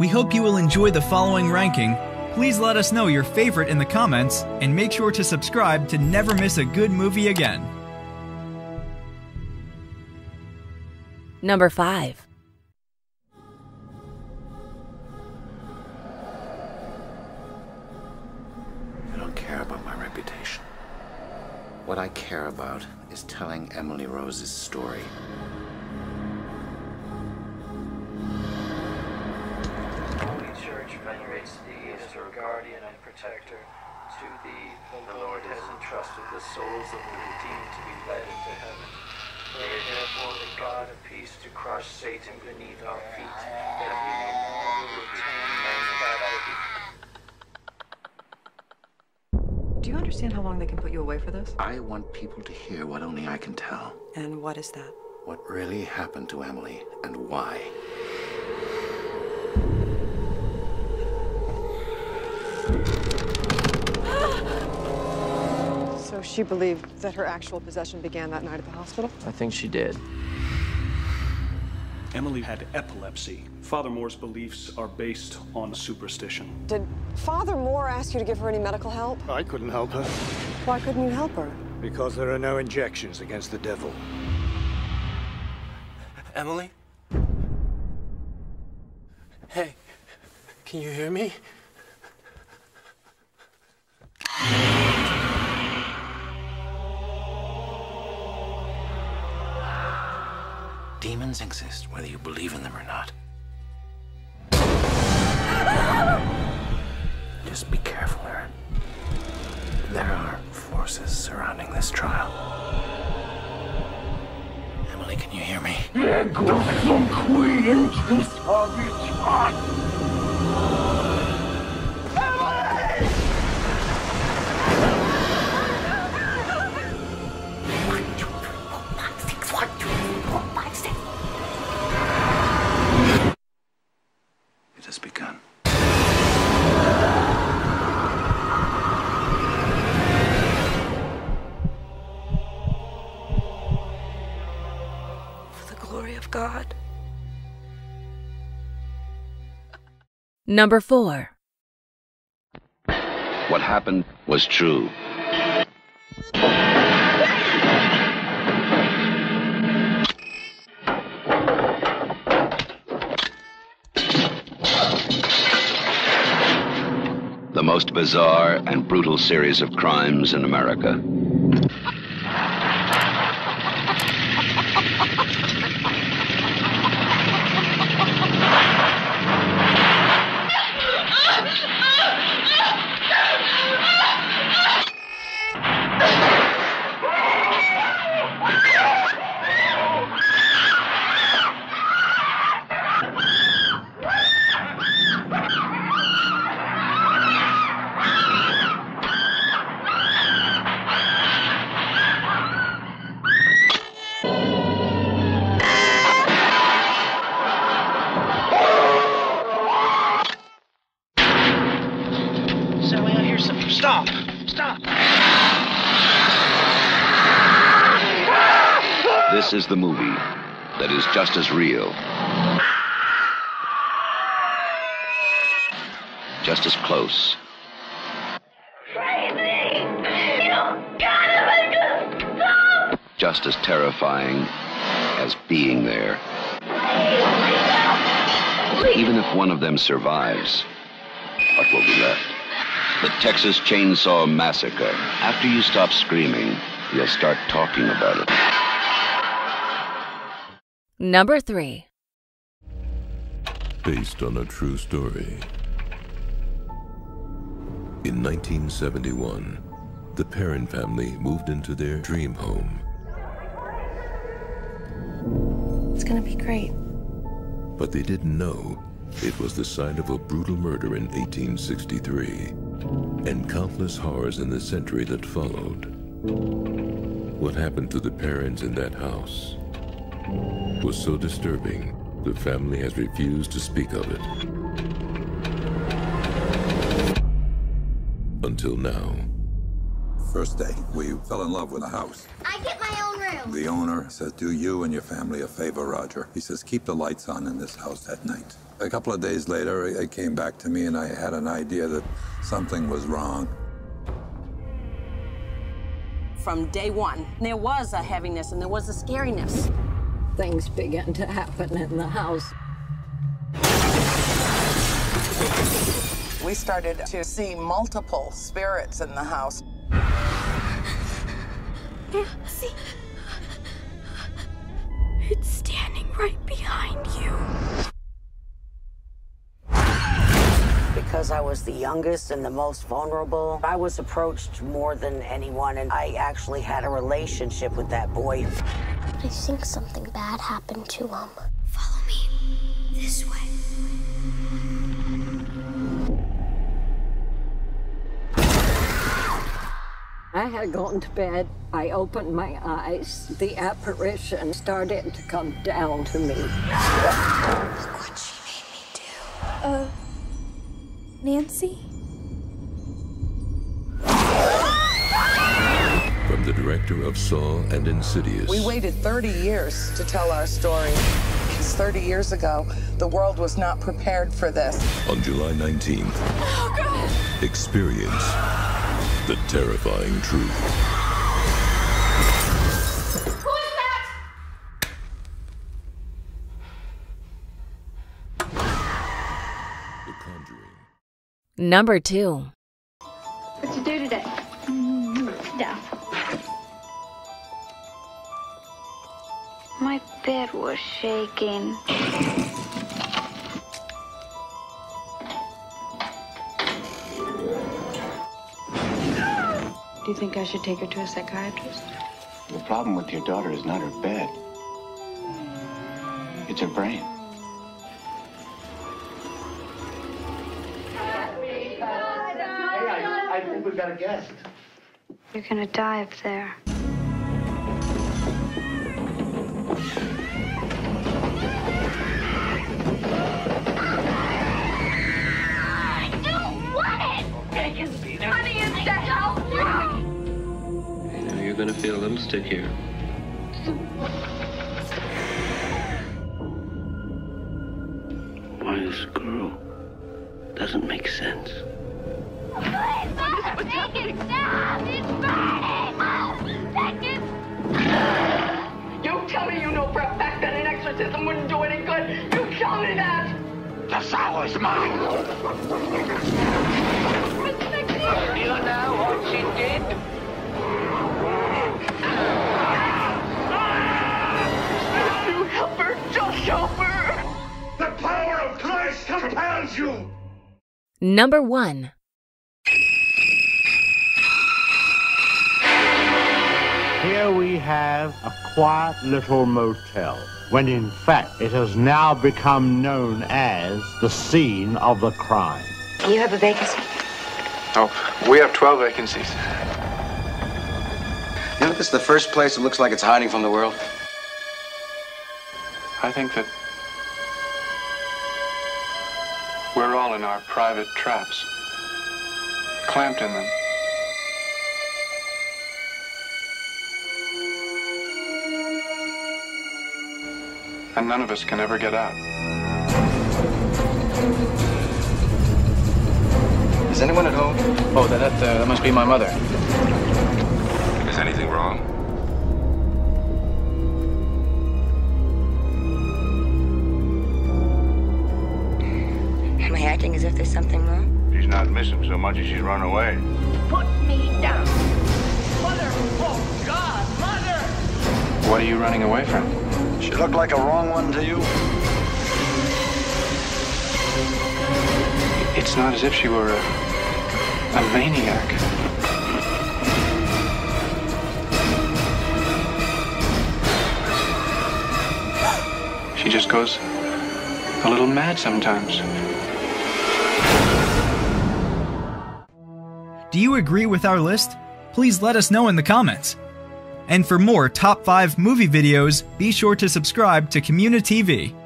We hope you will enjoy the following ranking. Please let us know your favorite in the comments, and make sure to subscribe to never miss a good movie again. Number 5. I don't care about my reputation. What I care about is telling Emily Rose's story. Church venerates thee as her guardian and protector. To thee the Lord has entrusted the souls of the redeemed to be led into heaven. Pray therefore the God of peace to crush Satan beneath our feet, that we may no longer retain man's captivity. Do you understand how long they can put you away for this? I want people to hear what only I can tell. And what is that? What really happened to Emily and why. So she believed that her actual possession began that night at the hospital? I think she did. Emily had epilepsy. Father Moore's beliefs are based on superstition. Did Father Moore ask you to give her any medical help? I couldn't help her Why couldn't you help her? because there are no injections against the devil. Emily? Hey, can you hear me? Demons exist whether you believe in them or not. Just be careful, Erin. There are forces surrounding this trial. Emily, can you hear me? It of God. Number 4. What happened was true. The most bizarre and brutal series of crimes in America. This is the movie that is just as real, just as close, Crazy! You gotta make us stop! just as terrifying as being there. Even if one of them survives, what will be left? The Texas Chainsaw Massacre. After you stop screaming, you'll start talking about it. Number 3. based on a true story. In 1971, the Perron family moved into their dream home. It's gonna be great. But they didn't know it was the site of a brutal murder in 1863 and countless horrors in the century that followed. What happened to the parents in that house was so disturbing, the family has refused to speak of it. Until now. First day, we fell in love with a house. I get my own room. The owner says, do you and your family a favor, Roger. He says, keep the lights on in this house at night. A couple of days later, it came back to me and I had an idea that something was wrong. From day one, there was a heaviness and there was a scariness. Things began to happen in the house. We started to see multiple spirits in the house. See? It's standing right behind you. Because I was the youngest and the most vulnerable, I was approached more than anyone, and I actually had a relationship with that boy. I think something bad happened to him. Follow me. This way. I had gone to bed. I opened my eyes. The apparition started to come down to me. Look what she made me do. Uh, Nancy? Director of Saw and Insidious. We waited 30 years to tell our story. Because 30 years ago, the world was not prepared for this. On July 19th, Oh, God! experience the terrifying truth. Who is that? The Conjuring. Number 2. Bed was shaking. Do you think I should take her to a psychiatrist? The problem with your daughter is not her bed. It's her brain. I think we've got a guest. You're gonna die up there. Honey, it's the help! Now you're gonna feel a little stickier. Why this girl doesn't make sense. Take it down! It's burning! Take it! You tell me you know for a fact that an exorcism wouldn't do any good. You tell me that. The soul is mine. You know what she did? You help her. Just help her. The power of Christ compels you. Number 1. Here we have a quiet little motel, when in fact it has now become known as the scene of the crime. You have a vacancy? Oh, we have 12 vacancies. You know, this is the first place that looks like it's hiding from the world. I think that we're all in our private traps, clamped in them. And none of us can ever get out. Is anyone at home? Oh, that, that, uh, that must be my mother. Is anything wrong? Am I acting as if there's something wrong? She's not missing so much as she's run away. Put me down. Mother! Oh, God! Mother! What are you running away from? She looked like a wrong one to you? It's not as if she were a, a maniac. She just goes a little mad sometimes. Do you agree with our list? Please let us know in the comments. And for more top 5 movie videos, be sure to subscribe to Community TV.